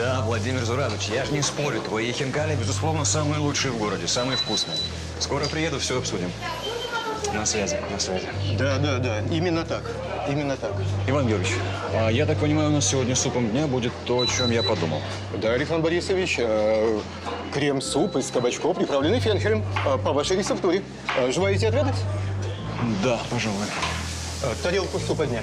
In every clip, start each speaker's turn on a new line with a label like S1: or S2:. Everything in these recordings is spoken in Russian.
S1: Да, Владимир Зурадович, я же не спорю. Твои хинкали, безусловно, самые лучшие в городе, самые вкусные. Скоро приеду, все обсудим. На связи, на связи.
S2: Да, да, да, именно так, именно так.
S1: Иван Георгиевич, а я так понимаю, у нас сегодня супом дня будет то, о чем я подумал.
S2: Да, Александр Борисович, э, крем-суп из кабачков, приправленный фенхелем, э, по вашей рецептуре. Э, желаете отведать?
S1: Да, пожалуй.
S2: Тарелку супа дня.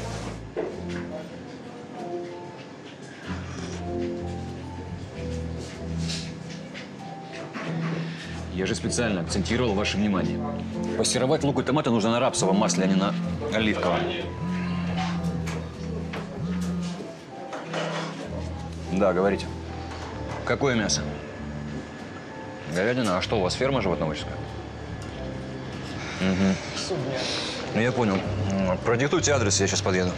S1: Я же специально акцентировал ваше внимание. Пассеровать лук и томаты нужно на рапсовом масле, а не на оливковом. Да, говорите. Какое мясо? Говядина. А что, у вас ферма животноводческая?
S2: Дня.
S1: Ну, я понял. Продиктуйте адрес, я сейчас подъеду.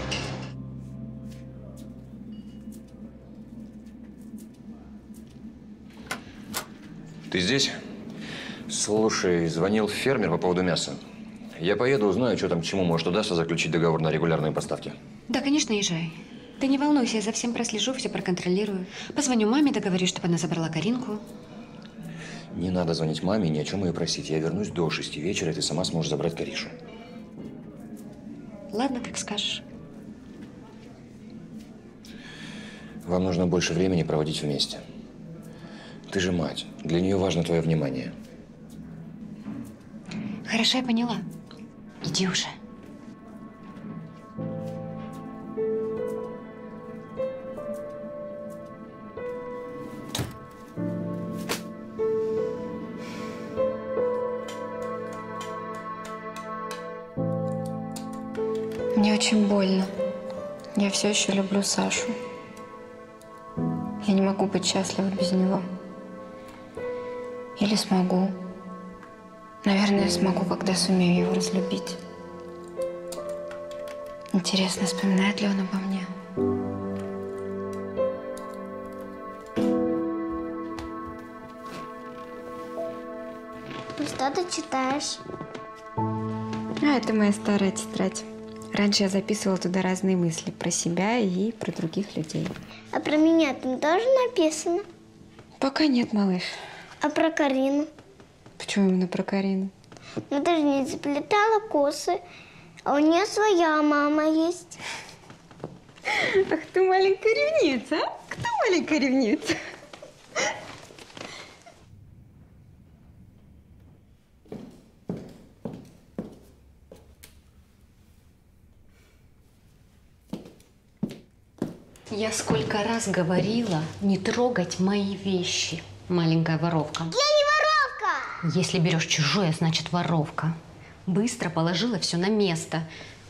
S1: Ты здесь? Слушай, звонил фермер по поводу мяса. Я поеду, узнаю, что там к чему. Может, удастся заключить договор на регулярные поставки.
S3: Да, конечно, езжай. Ты не волнуйся, я за всем прослежу, все проконтролирую. Позвоню маме, договорюсь, чтобы она забрала Каринку.
S1: Не надо звонить маме, ни о чем ее просить. Я вернусь до шести вечера, и ты сама сможешь забрать Каришу.
S3: Ладно, как скажешь.
S1: Вам нужно больше времени проводить вместе. Ты же мать. Для нее важно твое внимание.
S3: Хорошо, я поняла. Иди уже.
S4: Мне очень больно. Я все еще люблю Сашу. Я не могу быть счастлива без него. Или смогу. Наверное, я смогу, когда сумею его разлюбить. Интересно, вспоминает ли он обо мне?
S5: Что ты читаешь?
S4: А, это моя старая тетрадь. Раньше я записывала туда разные мысли про себя и про других людей.
S5: А про меня там тоже написано?
S4: Пока нет, малыш.
S5: А про Карину?
S4: Почему именно про Карину?
S5: Ну ты же не заплетала косы, а у нее своя мама есть.
S4: Ах ты маленькая ревница, а? Кто маленькая ревница?
S3: Я сколько раз говорила не трогать мои вещи, маленькая воровка.
S5: Я!
S3: Если берешь чужое, значит воровка. Быстро положила все на место.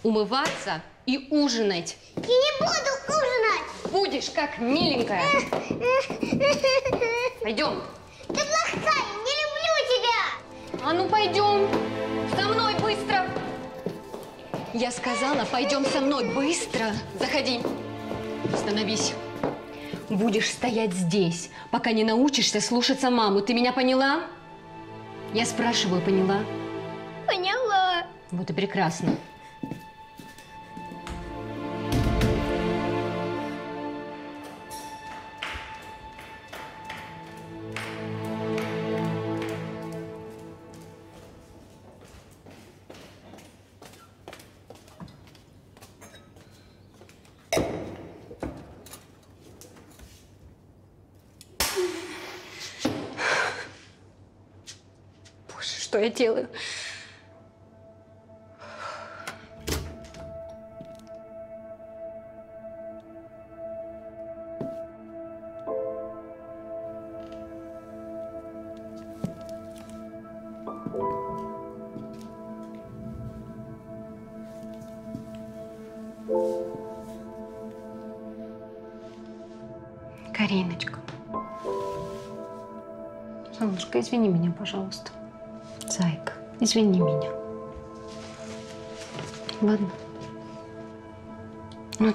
S3: Умываться и ужинать.
S5: Я не буду ужинать!
S3: Будешь как миленькая. Пойдем.
S5: Ты плохая, не люблю тебя!
S3: А ну пойдем. Со мной быстро. Я сказала, пойдем со мной быстро. Заходи. Остановись. Будешь стоять здесь, пока не научишься слушаться маму. Ты меня поняла? Я спрашиваю, поняла?
S5: Поняла.
S3: Вот и прекрасно. Что я делаю?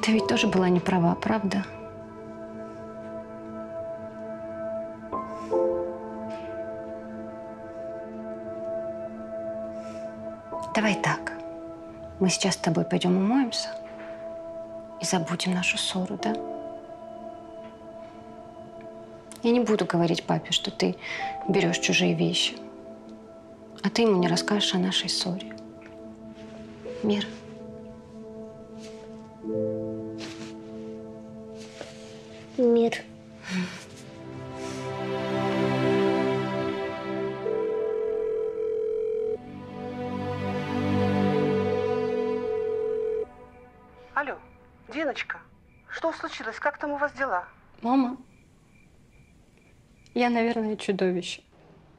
S3: Ты ведь тоже была не права, правда? Давай так. Мы сейчас с тобой пойдем умоемся и забудем нашу ссору, да? Я не буду говорить папе, что ты берешь чужие вещи. А ты ему не расскажешь о нашей ссоре. Мир.
S6: Вас дела?
S3: Мама, я, наверное, чудовище.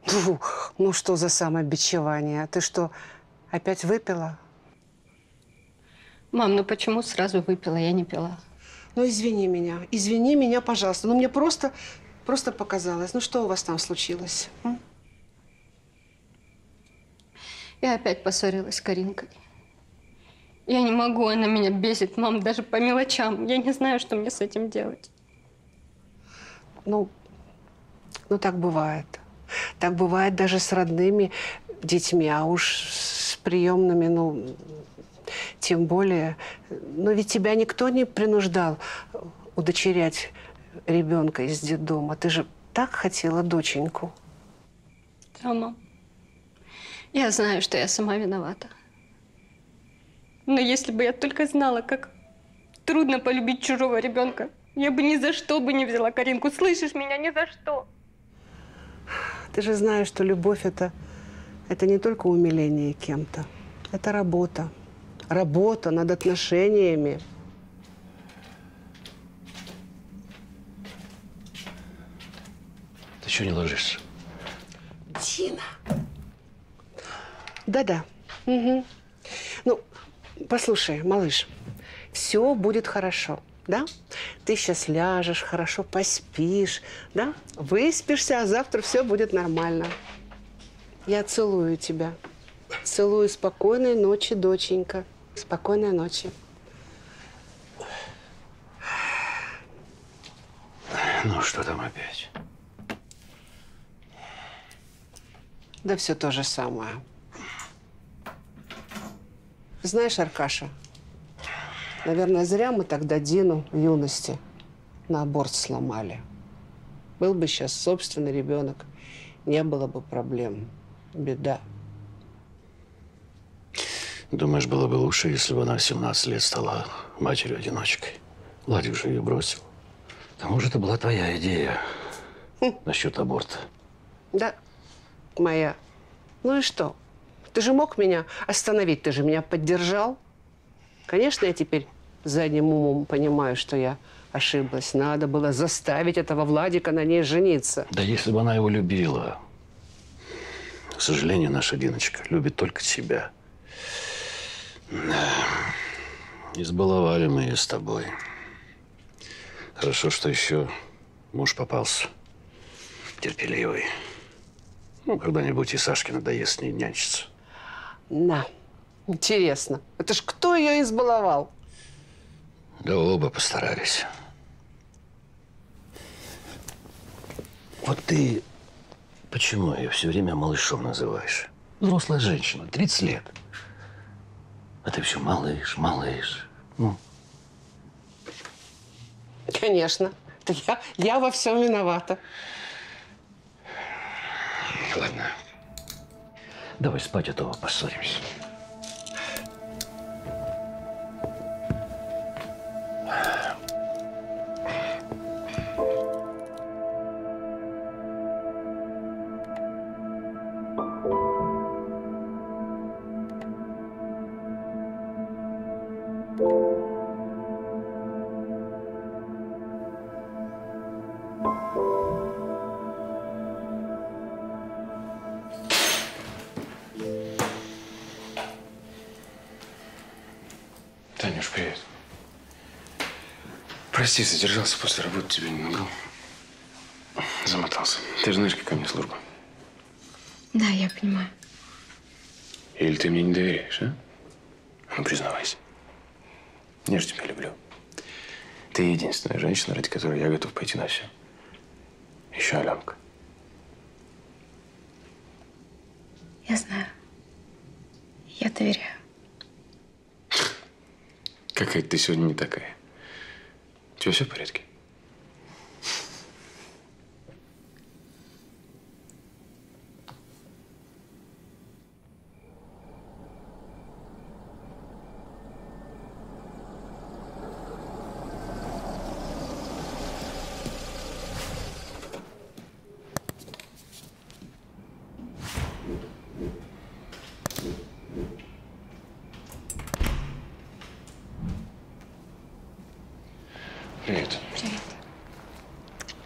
S6: Фу, ну что за самобичевание? Ты что, опять выпила?
S3: Мам, ну почему сразу выпила, я не пила?
S6: Ну, извини меня, извини меня, пожалуйста. Ну, мне просто, просто показалось. Ну, что у вас там случилось? м?
S3: Я опять поссорилась с Каринкой. Я не могу, она меня бесит, мам, даже по мелочам. Я не знаю, что мне с этим делать.
S6: Ну, ну, так бывает. Так бывает даже с родными детьми, а уж с приемными, ну, тем более. Но ведь тебя никто не принуждал удочерять ребенка из детдома. Ты же так хотела доченьку.
S3: Да, мам. Я знаю, что я сама виновата. Но если бы я только знала, как трудно полюбить чужого ребенка, я бы ни за что бы не взяла Каринку. Слышишь меня? Ни за что.
S6: Ты же знаешь, что любовь это, это не только умиление кем-то. Это работа. Работа над отношениями.
S1: Ты что не ложишься?
S6: Дина. Да-да. Мгм. Послушай, малыш, все будет хорошо, да? Ты сейчас ляжешь, хорошо поспишь, да? Выспишься, а завтра все будет нормально. Я целую тебя. Целую. Спокойной ночи, доченька. Спокойной ночи.
S1: Ну, что там опять?
S6: Да все то же самое. Знаешь, Аркаша, наверное, зря мы тогда Дину в юности на аборт сломали. Был бы сейчас собственный ребенок, не было бы проблем. Беда.
S7: Думаешь, было бы лучше, если бы она в 17 лет стала матерью-одиночкой? Владик же ее бросил.
S1: К тому же это была твоя идея насчет аборта.
S6: Да, моя. Ну и что? Ты же мог меня остановить, ты же меня поддержал. Конечно, я теперь задним умом понимаю, что я ошиблась. Надо было заставить этого Владика на ней жениться.
S7: Да если бы она его любила. К сожалению, наша Диночка любит только себя. Да. Избаловали мы ее с тобой. Хорошо, что еще муж попался. Терпеливый. Ну, когда-нибудь и Сашке надоест с ней нянчиться.
S6: На, интересно. Это ж кто ее избаловал?
S7: Да оба постарались. Вот ты почему ее все время малышом называешь? Взрослая женщина, 30 лет. А ты все малыш, малыш. Ну,
S6: Конечно. Я, я во всем виновата.
S7: ладно. Давай спать, а то поссоримся.
S8: Прости, задержался после работы, тебя не набрал. Замотался. Ты же знаешь, какая меня служба.
S4: Да, я понимаю.
S8: Или ты мне не доверяешь, а? Ну, признавайся. Я же тебя люблю. Ты единственная женщина, ради которой я готов пойти на все. Еще Аленка.
S4: Я знаю. Я доверяю.
S8: Какая ты сегодня не такая. У тебя все в порядке?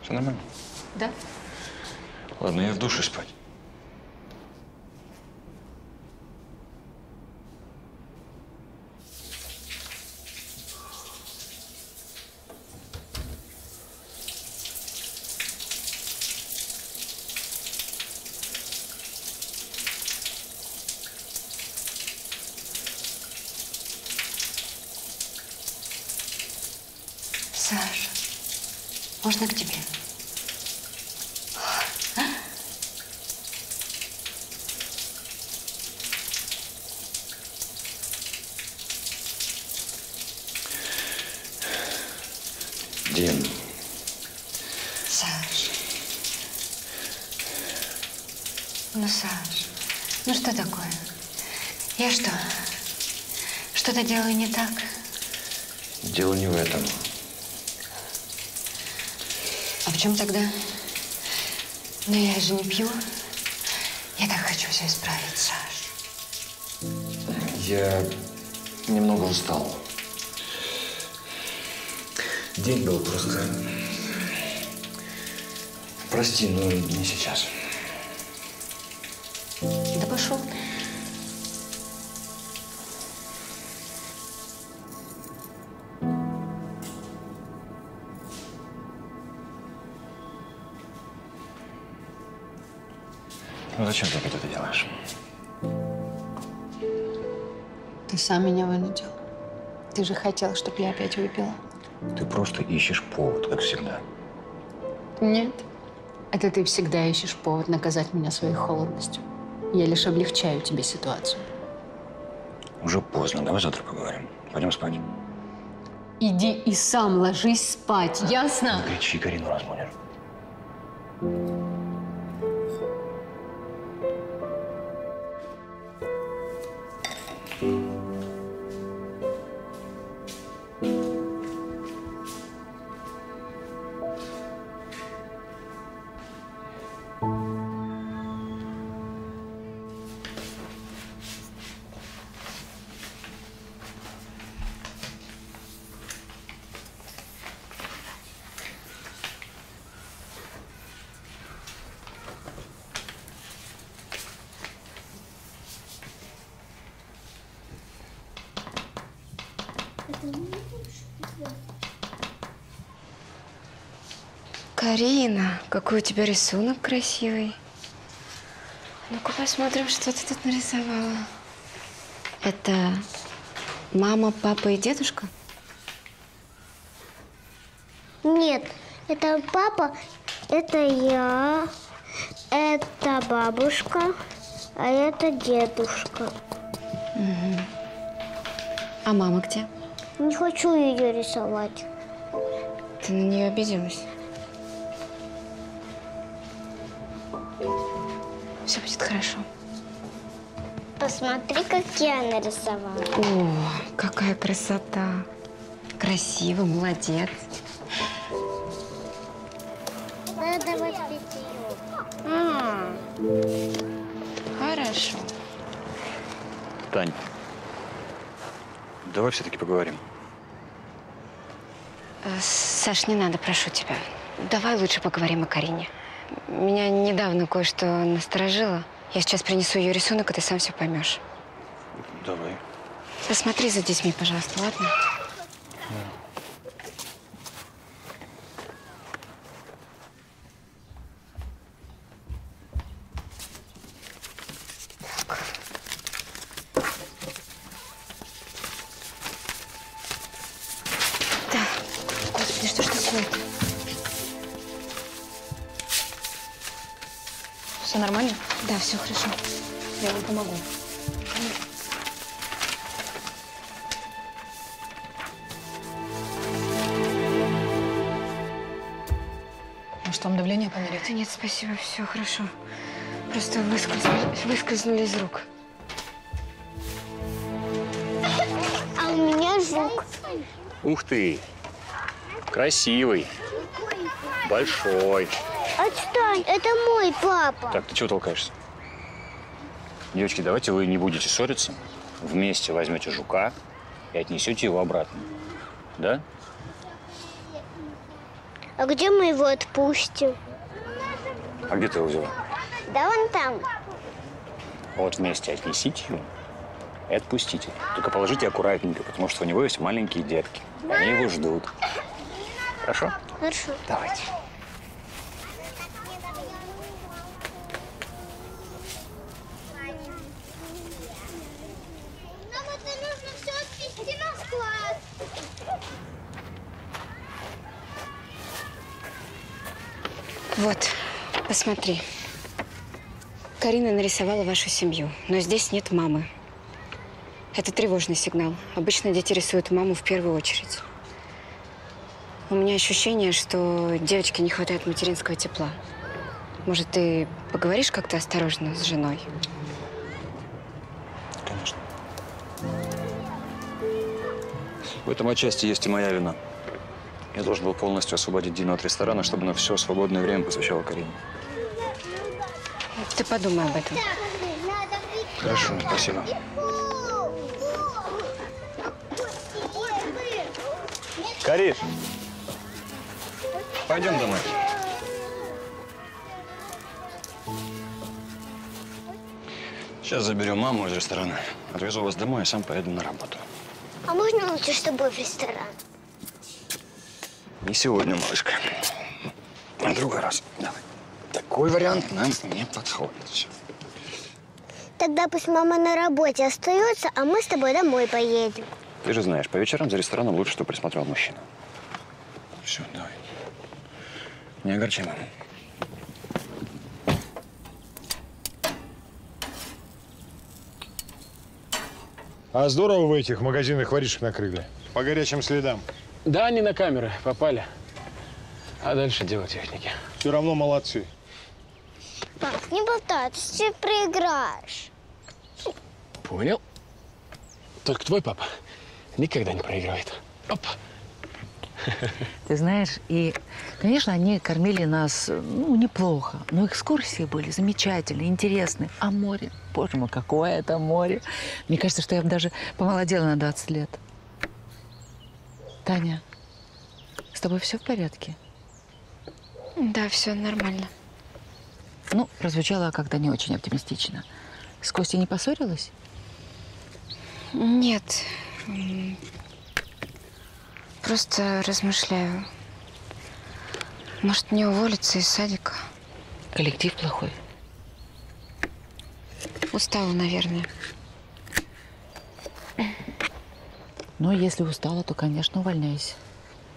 S1: Все нормально?
S3: Да?
S1: Ладно, я в душе спать.
S4: Саша, можно к тебе?
S1: Дим,
S4: Саш. Ну, Саш, ну что такое? Я что? Что-то делаю не так?
S1: дело не в этом.
S4: Чем тогда? Ну, я же не пью. Я так хочу все исправить, Саш.
S1: Я немного устал. День был просто... Прости, но не сейчас. Ты
S9: же хотел, чтобы я опять выпила.
S1: Ты просто ищешь повод, как всегда.
S9: Нет. Это ты всегда ищешь повод наказать меня своей холодностью. Я лишь облегчаю тебе ситуацию.
S1: Уже поздно, давай завтра поговорим. Пойдем спать.
S9: Иди и сам ложись спать, ясно?
S1: Кричи, Карину разбудишь.
S4: Карина, какой у тебя рисунок красивый. Ну-ка посмотрим, что ты тут нарисовала. Это мама, папа и дедушка?
S5: Нет, это папа, это я, это бабушка, а это дедушка.
S4: А мама где?
S5: Не хочу ее рисовать.
S4: Ты на нее обиделась? Будет хорошо.
S5: Посмотри, как я нарисовала.
S4: О, какая красота. Красиво, молодец.
S5: Надо вот питье.
S4: Хорошо.
S1: Тань, давай все-таки поговорим.
S4: Э, Саш, не надо, прошу тебя. Давай лучше поговорим о Карине. Меня недавно кое-что насторожило. Я сейчас принесу ее рисунок, и ты сам все поймешь.
S1: Давай.
S4: Посмотри за детьми, пожалуйста, ладно? Так.
S9: Все
S4: хорошо.
S9: Я вам помогу. Может, вам давление померить?
S4: Да нет, спасибо, все хорошо. Просто выскользнули, выскользнули из рук.
S5: А у меня жук.
S7: Ух ты! Красивый. Большой.
S5: Отстань, это мой папа.
S7: Так, ты чего толкаешься? Девочки, давайте вы не будете ссориться. Вместе возьмете жука и отнесете его обратно. Да?
S5: А где мы его отпустим?
S1: А где ты его взяла?
S5: Да вон там.
S1: Вот вместе отнесите его и отпустите. Только положите аккуратненько, потому что у него есть маленькие детки. Они его ждут. Хорошо?
S5: Хорошо.
S1: Давайте.
S5: Нам это нужно все отвезти на склад.
S4: Вот, посмотри. Карина нарисовала вашу семью, но здесь нет мамы. Это тревожный сигнал. Обычно дети рисуют маму в первую очередь. У меня ощущение, что девочке не хватает материнского тепла. Может, ты поговоришь как-то осторожно с женой?
S1: Конечно. В этом отчасти есть и моя вина. Я должен был полностью освободить Дину от ресторана, чтобы на все свободное время посвящала Карине.
S4: Ты подумай об этом.
S1: Хорошо, спасибо. Кариш, пойдем домой. Сейчас заберем маму из ресторана, отвезу вас домой, а сам поеду на работу.
S5: А можно лучше с тобой в ресторан?
S1: Не сегодня, малышка. А другой раз. Давай. Такой вариант нам не подходит. Все.
S5: Тогда пусть мама на работе остается, а мы с тобой домой поедем.
S1: Ты же знаешь, по вечерам за рестораном лучше, чтобы присмотрел мужчина. Все, давай. Не огорчай маму.
S10: А здорово в этих магазинах воришек накрыли. По горячим следам.
S8: Да, они на камеры попали. А дальше дело техники.
S10: Все равно молодцы.
S5: Пап, не болтай, ты все проиграешь.
S8: Понял. Только твой папа никогда не проигрывает. Оп.
S11: Ты знаешь, и, конечно, они кормили нас, ну, неплохо. Но экскурсии были замечательные, интересные. А море? Боже мой, какое это море! Мне кажется, что я бы даже помолодела на 20 лет. Таня, с тобой все в порядке?
S4: Да, все нормально.
S11: Ну, прозвучало как-то не очень оптимистично. С Костей не поссорилась?
S4: Нет. Просто размышляю. Может, мне уволиться из садика?
S11: Коллектив плохой.
S4: Устала, наверное.
S11: Ну, если устала, то, конечно, увольняйся.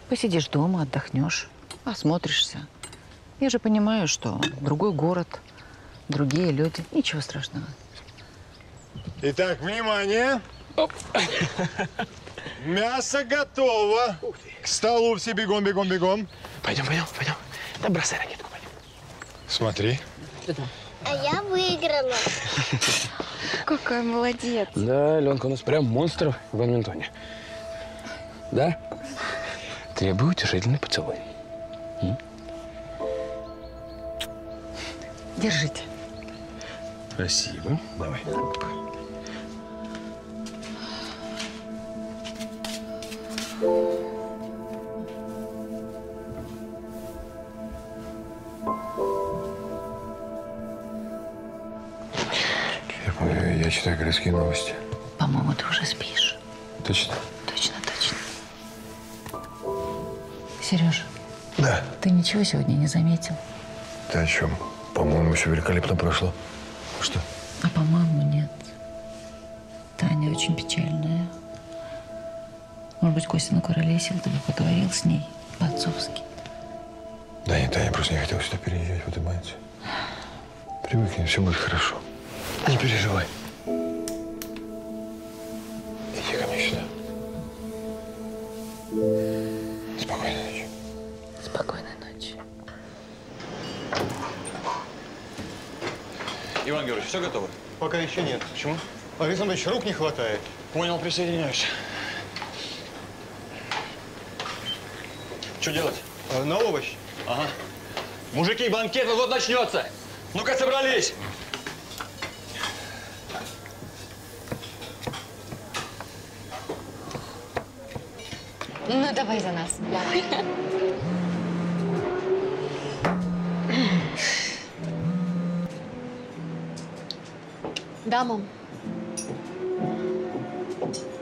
S11: Посидишь дома, отдохнешь, осмотришься. Я же понимаю, что другой город, другие люди. Ничего страшного.
S10: Итак, внимание. Мясо готово. К столу все бегом, бегом, бегом.
S8: Пойдем, пойдем, пойдем. Да бросай ракетку, пойдем.
S10: Смотри.
S5: А я выиграла.
S4: Какая молодец.
S8: Да, Ленка у нас прям монстр в бадминтоне. Да? Требую утешительный поцелуй. М?
S11: Держите.
S8: Спасибо. Давай.
S1: Я помню, я читаю городские новости.
S11: По-моему, ты уже спишь.
S1: Точно?
S11: Точно, точно. Сереж,
S1: Да.
S11: ты ничего сегодня не заметил?
S1: Ты о чем? По-моему, все великолепно прошло. Что?
S11: А по-моему, нет. Таня очень печальная. Может быть, Костя накуролесил, ты бы поговорил с ней по-отцовски.
S1: Да нет, я просто не хотел сюда переезжать, вот и мать. Привыкни, все будет хорошо. Не переживай. Спокойной ночи.
S11: Спокойной ночи.
S1: Иван Георгиевич, все готово?
S2: Пока еще нет.
S1: Почему?
S2: Александр Ильич, рук не хватает.
S1: Понял, присоединяюсь. Что делать?
S2: А, на овощ.
S1: Ага. Мужики, банкет вот начнется. Ну-ка, собрались.
S3: Ну, давай за нас. Давай. Да, мам.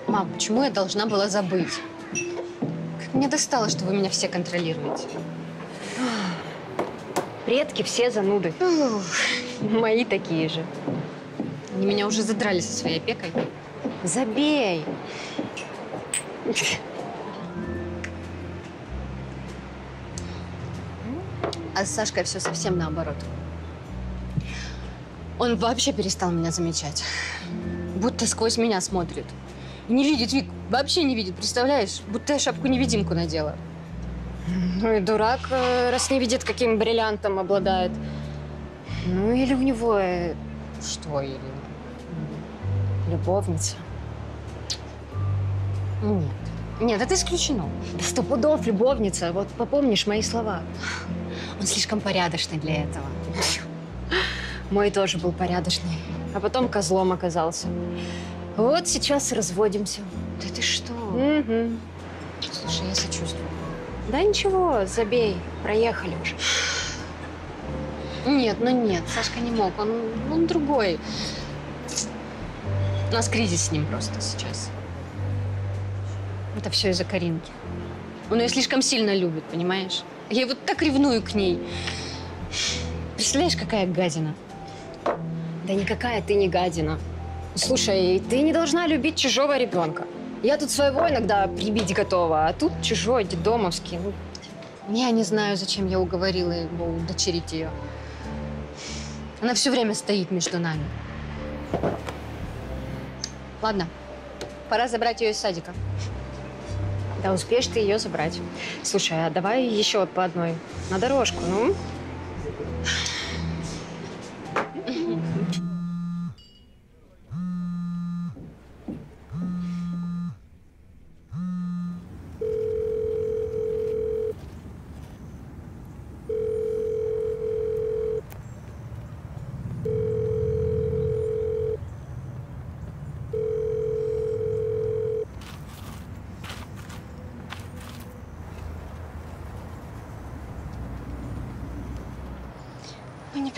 S3: Мам, почему я должна была забыть? Как мне достало, что вы меня все контролируете.
S4: Предки все зануды. Мои такие же.
S3: Они меня уже задрали со своей опекой.
S4: Забей!
S3: А с Сашкой все совсем наоборот. Он вообще перестал меня замечать. Будто сквозь меня смотрит. Не видит, Вик, вообще не видит, представляешь? Будто я шапку-невидимку надела.
S4: Ну и дурак, э, раз не видит, каким бриллиантом обладает. Ну или у него э,
S3: Что, или...
S4: любовница.
S3: Нет. Нет, это исключено.
S4: Сто пудов любовница. Вот попомнишь мои слова.
S3: Он слишком порядочный для этого.
S4: Мой тоже был порядочный. А потом козлом оказался. Вот сейчас разводимся.
S3: Да ты что?
S4: Угу.
S3: Слушай, я сочувствую.
S4: Да ничего, забей. Проехали уже.
S3: Нет, ну нет, Сашка не мог. Он, он другой. У нас кризис с ним просто сейчас. Это все из-за Каринки. Он ее слишком сильно любит, понимаешь? Я вот так ревную к ней. Представляешь, какая гадина?
S4: Да никакая ты не гадина. Слушай, ты не должна любить чужого ребенка. Я тут своего иногда прибить готова, а тут чужой, детдомовский. Ну,
S3: Я не знаю, зачем я уговорила его удочерить ее. Она все время стоит между нами. Ладно, пора забрать ее из садика.
S4: Да успеешь ты ее забрать. Слушай, а давай еще по одной. На дорожку, ну?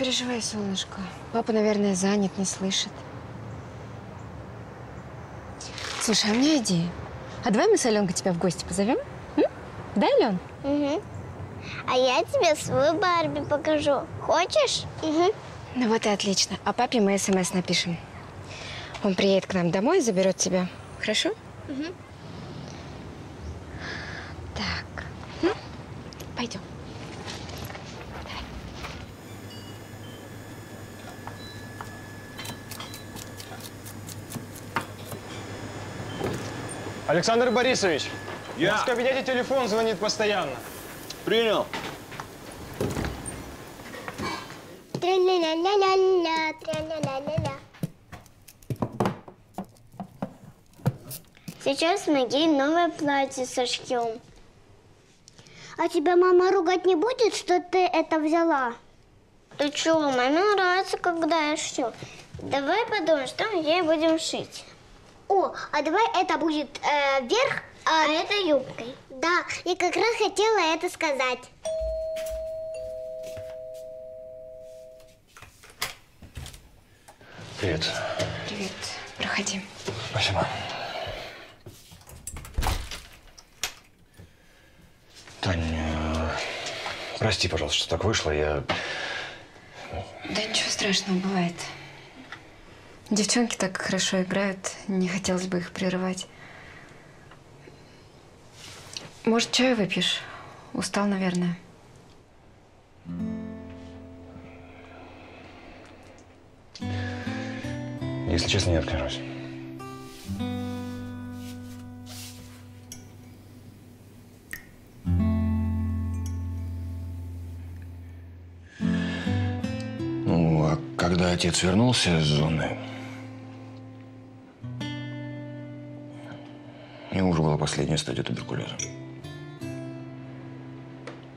S4: Переживай, солнышко. Папа, наверное, занят, не слышит. Слушай, а у меня идея. А давай мы с Аленкой тебя в гости позовем? М? Да, Ален?
S5: Угу. А я тебе свою Барби покажу. Хочешь? Угу.
S4: Ну вот и отлично. А папе мы смс напишем. Он приедет к нам домой и заберет тебя. Хорошо?
S5: Угу.
S4: Так. М? Пойдем.
S12: Александр Борисович, у вас в кабинете телефон звонит постоянно.
S13: Принял.
S5: Сейчас мы ей новое платье сошьем. А тебя мама ругать не будет, что ты это взяла? Ты что, маме нравится, когда я шью. Давай подумаем, что мы ей будем шить. О, а давай это будет э, верх, а, это юбкой. Да, я как раз хотела это сказать.
S1: Привет.
S4: Привет. Проходи.
S1: Спасибо. Таня, прости, пожалуйста, что так вышло. Я...
S4: Да ничего страшного, бывает. Девчонки так хорошо играют, не хотелось бы их прерывать. Может, чаю выпьешь? Устал, наверное.
S1: Если честно, не откажусь. Ну, а когда отец вернулся с зоны, у него уже была последняя стадия туберкулеза.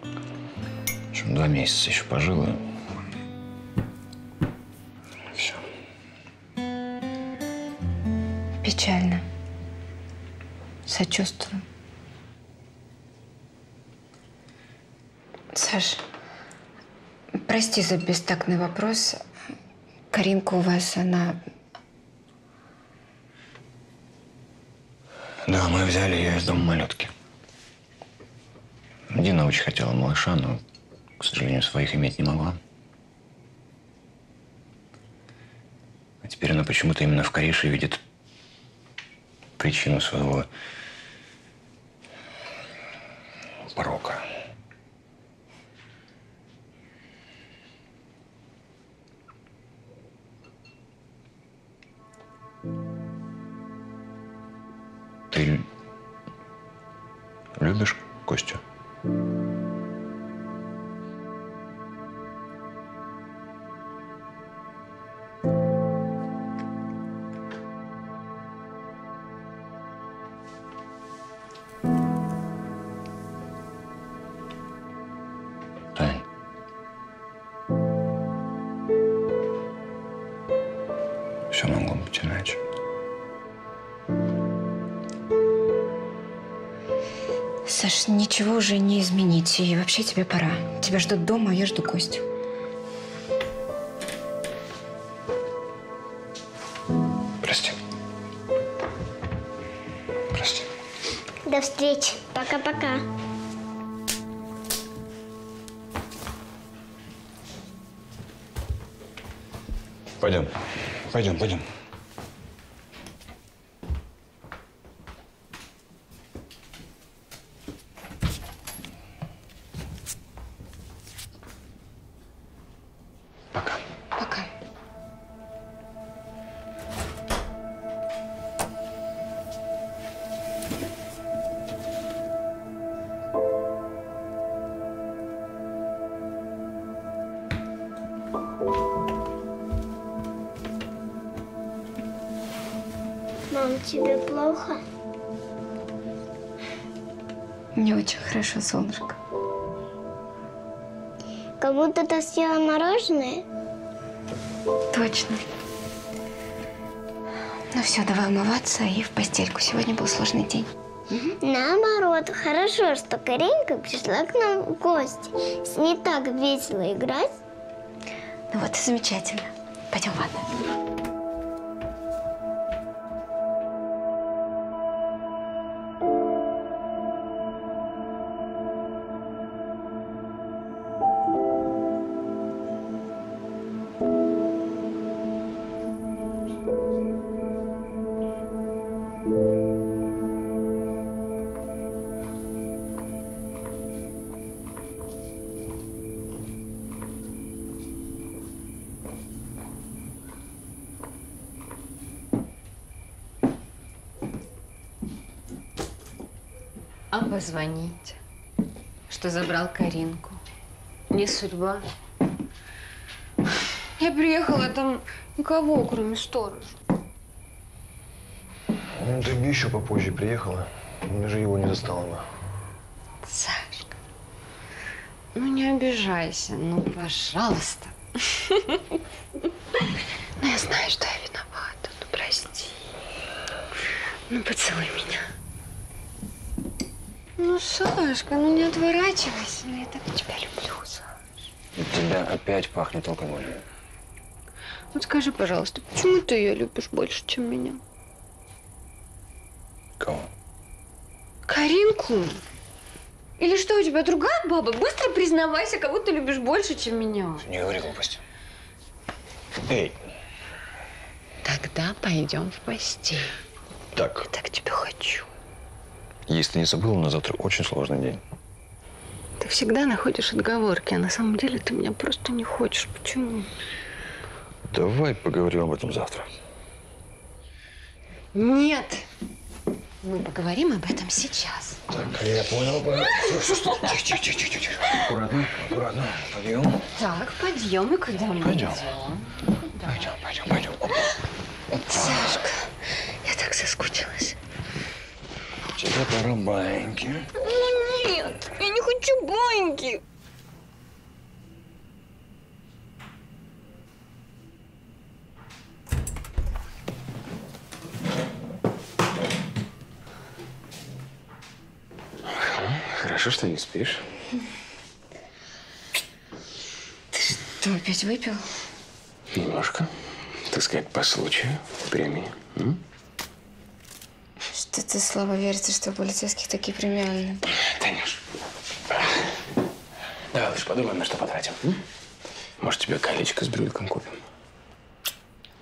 S1: В общем, два месяца еще пожила. Все.
S4: Печально. Сочувствую. Саш, прости за бестактный вопрос. Каринка у вас, она
S1: Да, мы взяли ее из дома малютки. Дина очень хотела малыша, но, к сожалению, своих иметь не могла. А теперь она почему-то именно в Карише видит причину своего порока. Ты любишь Костю?
S4: Уже не изменить. И вообще тебе пора. Тебя ждут дома, а я жду Костю.
S1: Прости. Прости.
S5: До встречи. Пока-пока.
S1: Пойдем. Пойдем, пойдем.
S4: Постельку. Сегодня был сложный день.
S5: Наоборот, хорошо, что Каринка пришла к нам в гости. С ней так весело играть.
S4: Ну вот и замечательно. Пойдем в ванную.
S3: А позвонить, что забрал Каринку. Не судьба. Я приехала, там никого, кроме сторожа.
S13: Ну, ты бы еще попозже приехала. Даже его не застала бы.
S3: Сашка, ну не обижайся, ну, пожалуйста. Ну, я знаю, что я виновата, ну, прости. Ну, поцелуй меня. Ну, Сашка, ну не отворачивайся, ну я так тебя люблю, Саш.
S1: От тебя опять пахнет алкоголем.
S3: Вот скажи, пожалуйста, почему ты ее любишь больше, чем меня?
S1: Кого?
S3: Каринку? Или что, у тебя другая баба? Быстро признавайся, кого ты любишь больше, чем меня.
S1: Не говори глупости. Эй,
S3: Тогда пойдем в постель.
S1: так,
S3: Я так тебя хочу.
S1: Если ты не забыл, у нас завтра очень сложный день.
S3: Ты всегда находишь отговорки, а на самом деле ты меня просто не хочешь. Почему?
S1: Давай поговорим об этом завтра.
S3: Нет. Мы поговорим об этом сейчас.
S1: Так, я понял. Тихо, тихо, тихо, тихо, тихо. Аккуратно, аккуратно. Подъем.
S3: Так, подъем и куда мы
S1: Пойдем.
S3: идем?
S1: Пойдем, пойдем, пойдем.
S3: Сашка, я так соскучилась.
S1: Тебе пора баньки.
S3: Ну нет, я не хочу баньки.
S8: Хорошо, что не спишь.
S4: Ты опять выпил?
S8: Немножко. Так сказать, по случаю времени. М?
S4: Что Что ты слабо верится, что у полицейских такие премиальные.
S8: Танюш, давай лучше подумаем, на что потратим. м? Может, тебе колечко с брюльком купим?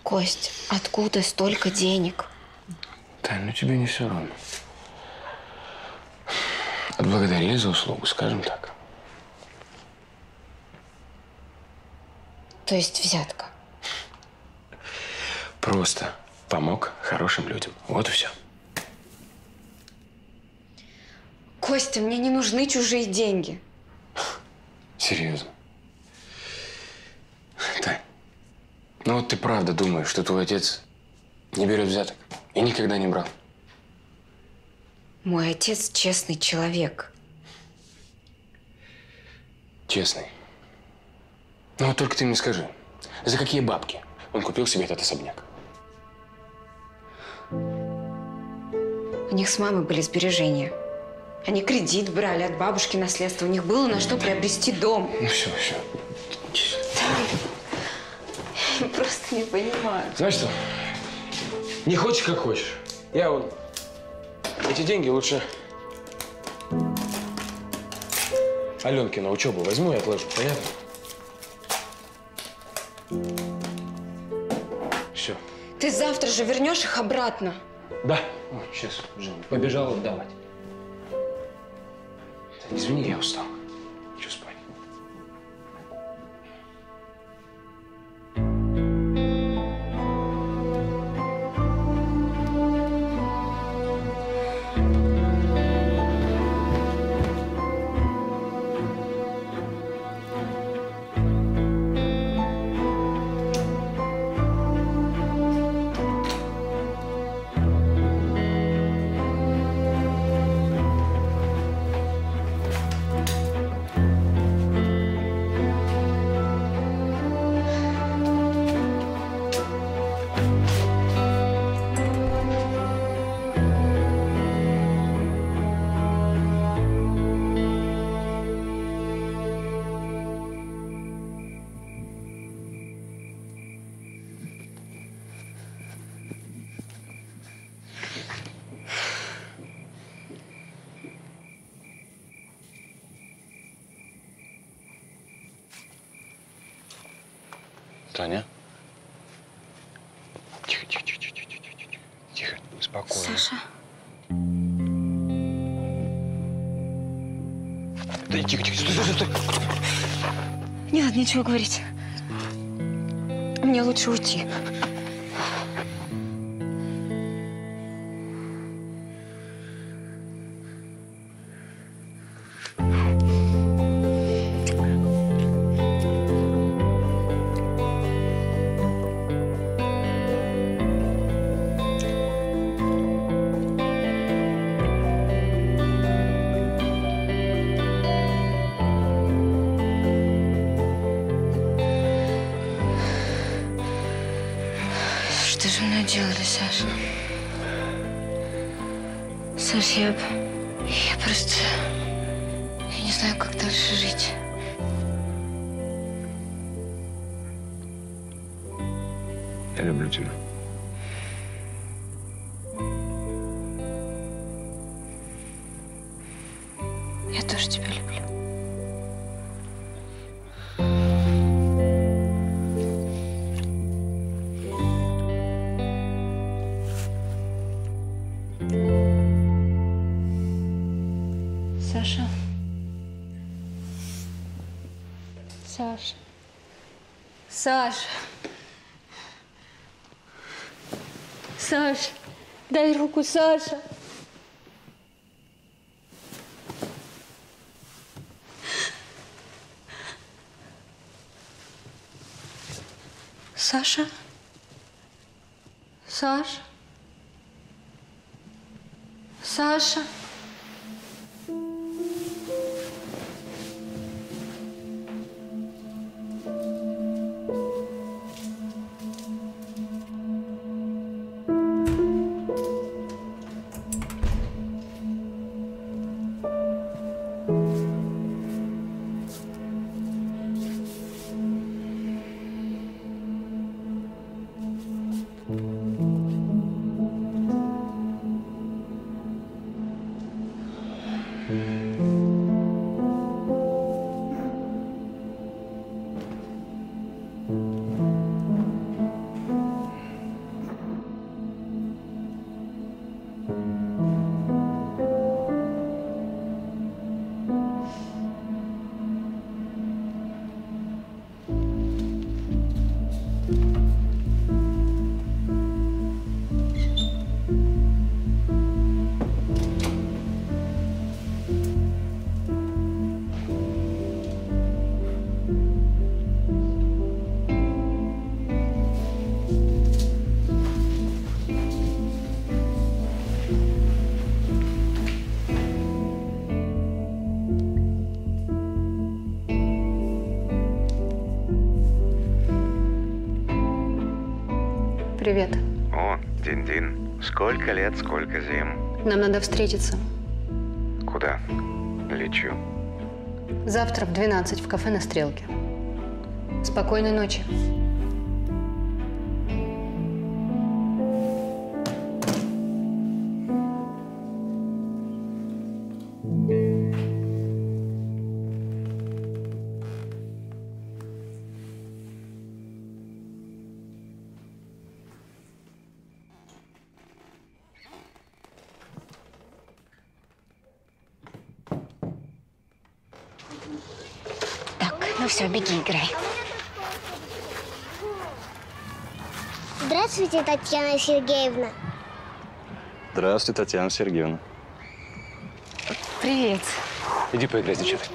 S4: Кость, откуда столько денег?
S8: Тань, ну тебе не все равно. Отблагодарили за услугу, скажем так.
S4: То есть взятка.
S8: Просто помог хорошим людям. Вот и все.
S4: Костя, мне не нужны чужие деньги.
S8: Серьезно. Тань, ну вот ты правда думаешь, что твой отец не берет взяток и никогда не брал?
S4: Мой отец честный человек.
S8: Честный. Ну вот только ты мне скажи, за какие бабки он купил себе этот особняк?
S4: У них с мамой были сбережения. Они кредит брали от бабушки наследство. У них было на что приобрести дом.
S8: Ну все, все.
S4: Я просто не понимаю.
S8: Знаешь что? Не хочешь, как хочешь. Я вот эти деньги лучше Аленке на учебу возьму и отложу. Понятно? Все.
S4: Ты завтра же вернешь их обратно.
S8: Да. Ой, сейчас, Жень, побежал отдавать. Да, Извини, Таня? Тихо, тихо, тихо, тихо, тихо, тихо, тихо. Спокойно.
S4: Саша?
S8: Да тихо, тихо, стой, стой, стой.
S4: Не надо ничего говорить. Мне лучше уйти. Наделали, Саша? Саш, я... Я просто... Я не знаю, как дальше жить.
S8: Я люблю тебя.
S9: Саша. Саша. Дай руку. Саша. Саша. Саша.
S3: Привет.
S14: О, Дин-Дин, сколько лет, сколько зим.
S3: Нам надо встретиться.
S14: Куда? Лечу.
S3: Завтра в 12 в кафе на Стрелке. Спокойной ночи.
S4: Все, беги, играй.
S5: Здравствуйте, Татьяна Сергеевна.
S8: Здравствуй, Татьяна Сергеевна.
S4: Привет.
S15: Иди поиграй с девчатой.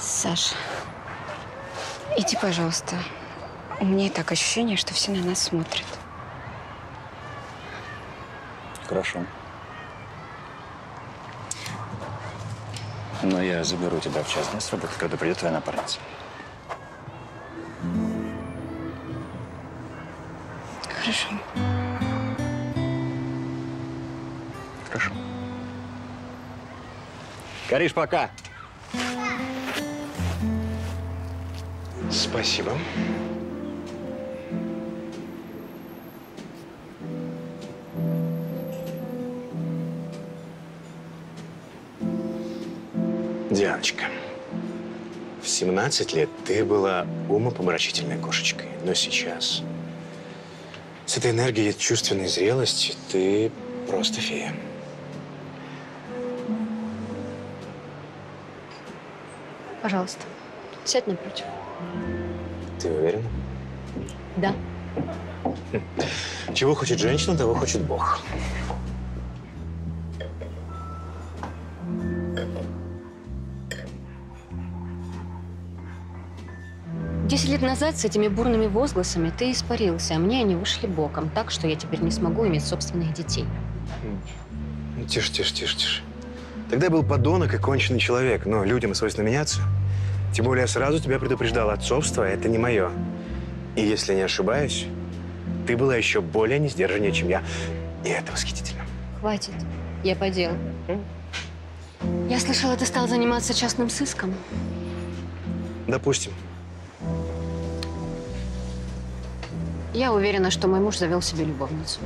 S4: Саш, иди, пожалуйста. У меня и так ощущение, что все на нас смотрят.
S8: Хорошо. Но я заберу тебя в частное с работы, когда придет твоя напарница.
S4: Хорошо.
S8: Хорошо. Кариш, пока.
S15: Спасибо.
S16: Дианочка, в 17 лет ты была умопомрачительной кошечкой, но сейчас с этой энергией чувственной зрелости ты просто фея.
S3: Пожалуйста, сядь напротив.
S16: Ты уверена?
S3: Да.
S16: Чего хочет женщина, того хочет Бог.
S3: Назад с этими бурными возгласами ты испарился, а мне они вышли боком, так что я теперь не смогу иметь собственных детей.
S16: Ну, Тише, тише, тише, тише. Тогда я был подонок и конченый человек, но людям свойственно меняться. Тем более я сразу тебя предупреждал, отцовство – это не мое. И если не ошибаюсь, ты была еще более несдержаннее, чем я. И это восхитительно.
S3: Хватит, я по делу. Я слышала, ты стал заниматься частным сыском.
S16: Допустим.
S3: Я уверена, что мой муж завел себе любовницу.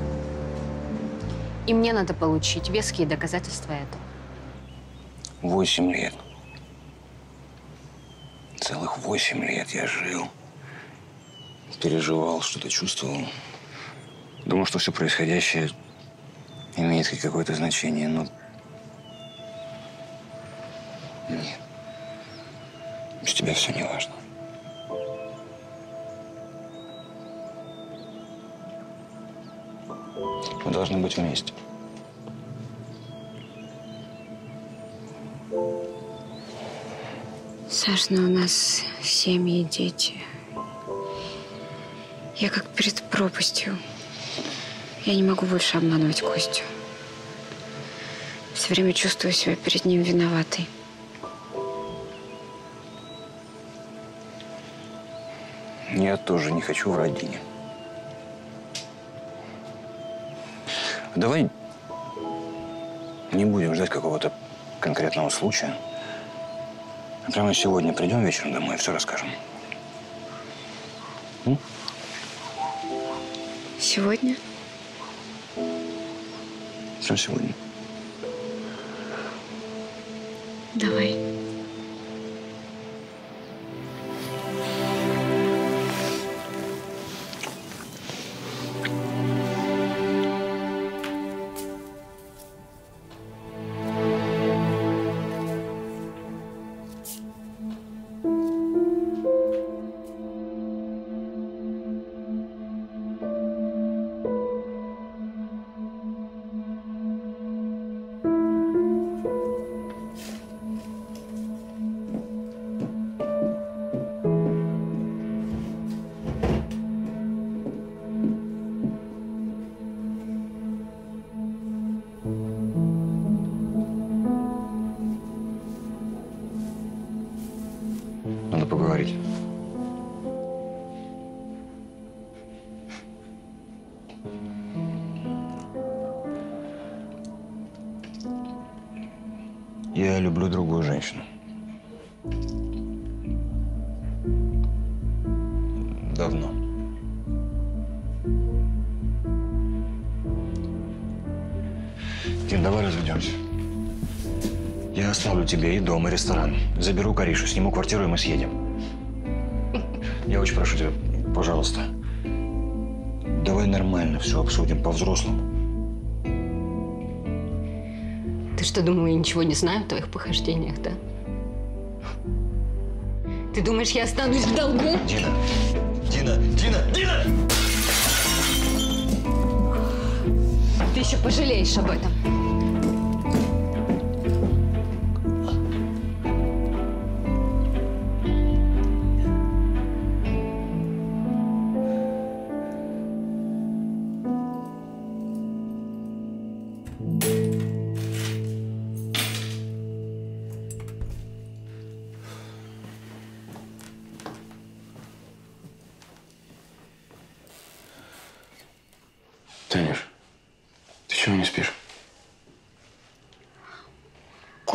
S3: И мне надо получить веские доказательства этого.
S1: Восемь лет. Целых восемь лет я жил. Переживал, что-то чувствовал. Думал, что все происходящее имеет какое-то значение, но... Нет. Без тебя все не важно. Мы должны быть вместе.
S4: Саш, но у нас семьи и дети. Я как перед пропастью. Я не могу больше обманывать Костю. Все время чувствую себя перед ним виноватой.
S1: Я тоже не хочу врать Дине. Давай не будем ждать какого-то конкретного случая. А прямо сегодня придем вечером домой и все расскажем.
S4: Сегодня?
S1: Все сегодня.
S4: Давай.
S1: Тебе и дом, и ресторан. Заберу Каришу, сниму квартиру, и мы съедем. Я очень прошу тебя, пожалуйста. Давай нормально все обсудим, по-взрослому.
S3: Ты что, думал, я ничего не знаю о твоих похождениях, да? Ты думаешь, я останусь в долгу?
S1: Дина! Дина! Дина! Дина!
S3: Ты еще пожалеешь об этом.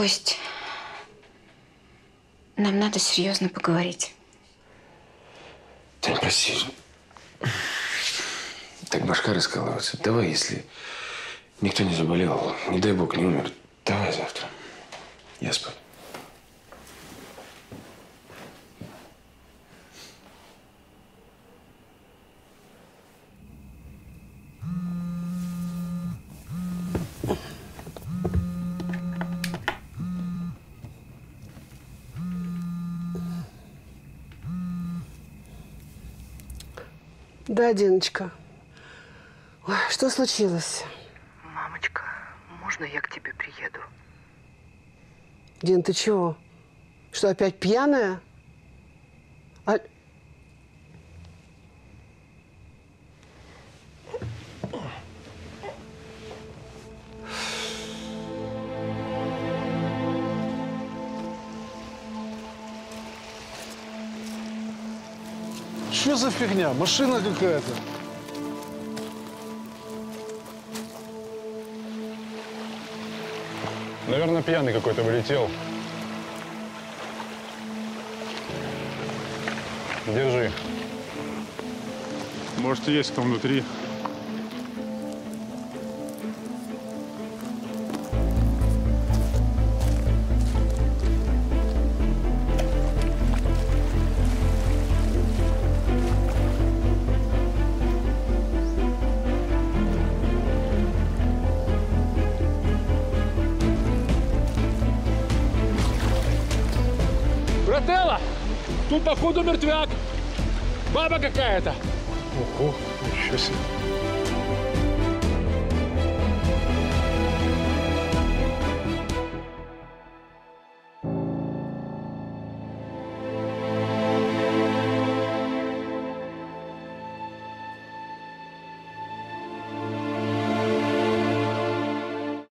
S4: Кость, нам надо серьезно поговорить.
S8: Тань, прости. Так башка раскалывается. Давай, если никто не заболел, не дай бог, не умер, давай завтра. Я спать.
S6: Да, Диночка. Ой, что случилось?
S11: Мамочка, можно я к тебе приеду?
S6: Дин, ты чего? Что, опять пьяная? А...
S17: Что за фигня? Машина какая-то.
S10: Наверное, пьяный какой-то вылетел. Держи. Может, есть кто внутри.
S15: Мертвяк. Баба какая-то.
S17: Ого, ничего себе.